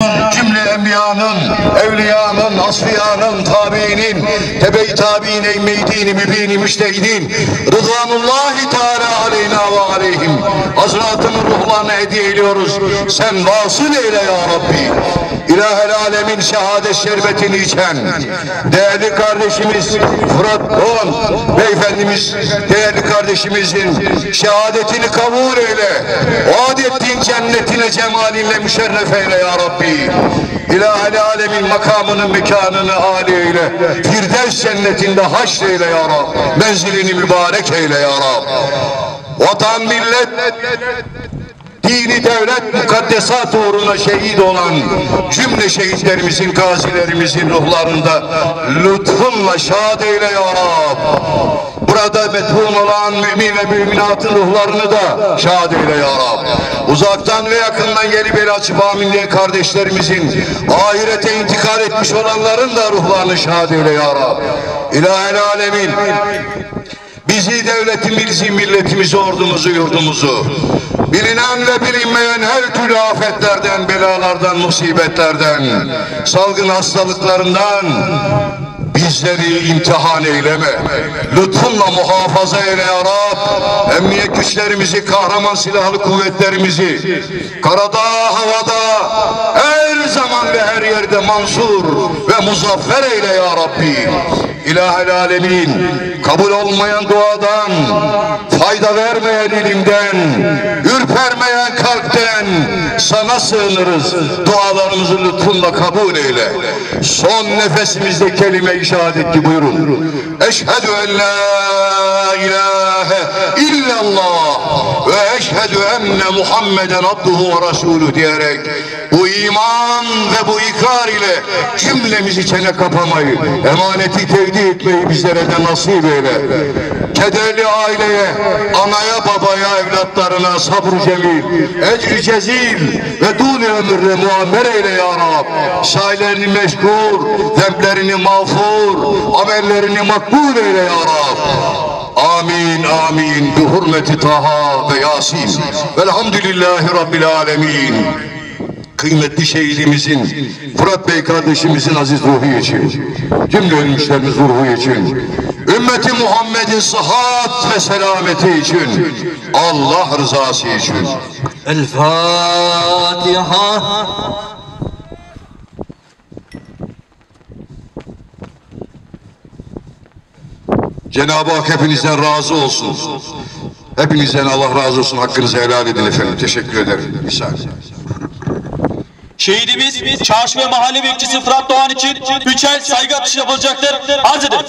cümle enbiyanın, evliyanın, asfiyanın, tabiinin, tebe-i tabiin, eymeyidini, mübini, müştehidin, rıdvanullahi teala aleyna ve aleyhim. Hazretinin ruhlarına hediye ediyoruz. Sen vasıl eyle ya Rabbi. İlahel alemin şehadet şerbetini içen, değerli kardeşimiz Fırat Doğan beyefendimiz, değerli kardeşimizin şehadetini kabul eyle. Vaat ettiğin cennetine cemalinle müşerref eyle ya Rabbi. İlahel alemin makamının mekanını âli eyle. Firdevs cennetinde haşreyle ya Rab. Menzilini mübarek eyle ya Rab. Vatan millet dini devlet mukaddesat uğruna şehit olan cümle şehitlerimizin, gazilerimizin ruhlarında lütfunla şad eyle ya Rab. Burada methun olan mümin ve müminatın ruhlarını da şad eyle ya Rab. Uzaktan ve yakından gelip el açıp amin diye kardeşlerimizin ahirete intikal etmiş olanların da ruhlarını şad eyle ya Rab. İlahel alemin bizi devletimizi, milletimizi, ordumuzu, yurdumuzu bilinen ve bilinmeyen her türlü afetlerden, belalardan, musibetlerden, salgın hastalıklarından bizleri imtihan eyleme. Lütfunla muhafaza eyle ya Rab. Emniyet güçlerimizi, kahraman silahlı kuvvetlerimizi karada, havada, yerde mansur ve muzaffer eyle ya Rabbi. İlahel alemin kabul olmayan duadan, fayda vermeyen ilimden, ürpermeyen kalpten sana sığınırız. Dualarımızı lütfunla kabul eyle. Son nefesimizde kelime-i şehadet buyurun. Eşhedü en la ilahe illallah ve eşhedü enne Muhammeden abduhu ve resulü diyerek bu iman ve bu ikrar ile cümlemizi çene kapamayı, emaneti tevdi etmeyi bizlere de nasip eyle. Kederli aileye, anaya babaya, evlatlarına sabr cemil, ecri cezil ve dûn ömürle muammer eyle ya Rab. Şairlerini meşgul, zemplerini mağfur, amellerini makbul eyle ya Rab. Hurmeti Taha ve Yasin. Velhamdülillahi Rabbil alemin. Kıymetli şehidimizin, Fırat Bey kardeşimizin aziz ruhu için, cümle ölmüşlerimiz ruhu için, ümmeti Muhammed'in sıhhat ve selameti için, Allah rızası için. El Fatiha. Cenab-ı Hak hepinizden razı olsun. Hepinizden Allah razı olsun. Hakkınızı helal edin efendim. Teşekkür ederim. Saniye. Şehidimiz çarşı ve mahalle bekçisi Fırat Doğan için üç el saygı atışı yapılacaktır. Arz ederim.